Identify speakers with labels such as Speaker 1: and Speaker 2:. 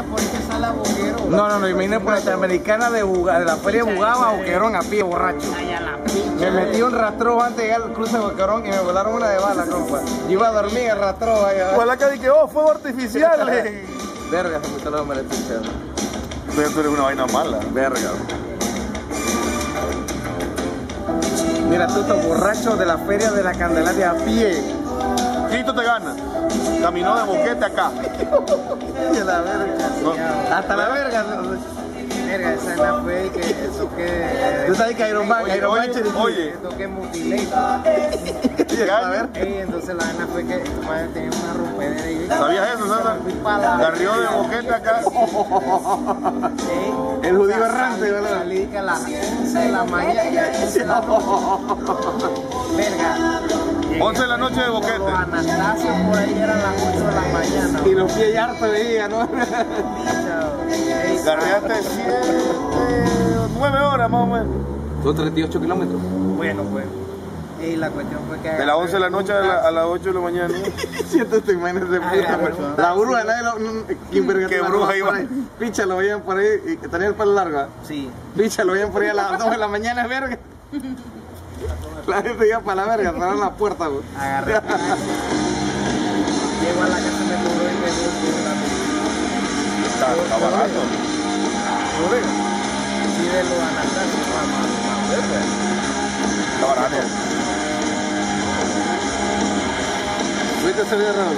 Speaker 1: allá por qué sale a Boquero.
Speaker 2: No, no, no, yo me vine por la Interamericana de, Buga- de la Feria de Bugaba a Boquerón a pie, borracho.
Speaker 1: Allá la.
Speaker 2: Me metí un rastro antes de llegar al cruce de Boquerón y me volaron una de bala, compa. Yo iba a dormir el rastro allá.
Speaker 3: Fue la que dije, oh, fuego artificial. eh.
Speaker 2: Verga, se me salió me
Speaker 3: Pero tú eres una vaina mala.
Speaker 2: Verga. Mira, tú estás borracho de la Feria de la Candelaria a pie.
Speaker 3: Cristo te gana. Caminó de boquete acá.
Speaker 2: Y la verga. Hasta la verga.
Speaker 1: Verga, esa es la fe que eso que.
Speaker 2: Tú sabes que Iron Man, Iron Man,
Speaker 3: oye,
Speaker 2: ver.
Speaker 1: Ey, entonces la vaina fue que tu madre tenía una rompedera y
Speaker 3: ¿Sabías eso, César?
Speaker 1: La-
Speaker 3: Garrió de boquete acá.
Speaker 2: El judío errante, ¿verdad?
Speaker 1: Salí que a las 11 de la mañana y a 11 de la Verga.
Speaker 3: 11 de la noche de boquete.
Speaker 1: Los Anastasio por ahí eran las 8 de la mañana.
Speaker 2: Y los pies ya harto veía, ¿no?
Speaker 3: Garreaste 7, 9 horas más o menos.
Speaker 2: Son 38 kilómetros.
Speaker 1: Bueno, pues. Y la cuestión fue que.
Speaker 3: De las 11 de la noche a, la- a las 8 de la mañana.
Speaker 2: Siento te imaginas de puta, pero La bruja, nadie lo. ¿Quién verga
Speaker 3: ¿Qué
Speaker 2: la
Speaker 3: bruja iba?
Speaker 2: por ahí? Picha, lo veían por ahí. y que Tenía el pelo largo. ¿ah?
Speaker 1: Sí.
Speaker 2: Picha, lo veían por ahí a las 2 de la mañana, verga. La gente iba para la verga, cerraron la puerta, güey.
Speaker 1: Agarré.
Speaker 3: Está, está barato.
Speaker 1: Sí, de verga.
Speaker 3: Está barato.
Speaker 2: ¿Fuiste ese Raúl?